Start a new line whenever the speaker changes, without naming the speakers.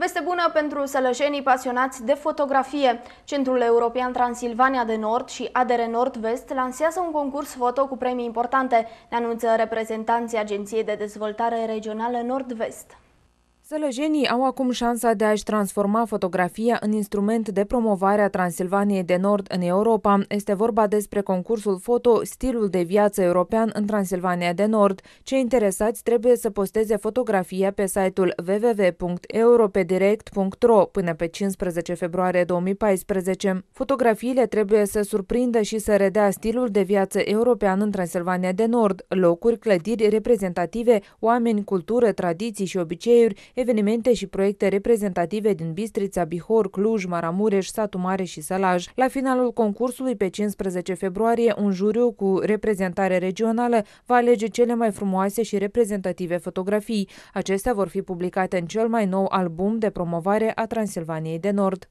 Veste bună pentru sălășenii pasionați de fotografie. Centrul European Transilvania de Nord și ADR Nord-Vest lansează un concurs foto cu premii importante, ne anunță reprezentanții Agenției de Dezvoltare Regională Nord-Vest.
Sălăjenii au acum șansa de a-și transforma fotografia în instrument de promovare a Transilvaniei de Nord în Europa. Este vorba despre concursul foto Stilul de viață european în Transilvania de Nord. Cei interesați trebuie să posteze fotografia pe site-ul www.europedirect.ro până pe 15 februarie 2014. Fotografiile trebuie să surprindă și să redea stilul de viață european în Transilvania de Nord, locuri, clădiri reprezentative, oameni, cultură, tradiții și obiceiuri, evenimente și proiecte reprezentative din Bistrița, Bihor, Cluj, Maramureș, Satu Mare și Sălaj. La finalul concursului, pe 15 februarie, un juriu cu reprezentare regională va alege cele mai frumoase și reprezentative fotografii. Acestea vor fi publicate în cel mai nou album de promovare a Transilvaniei de Nord.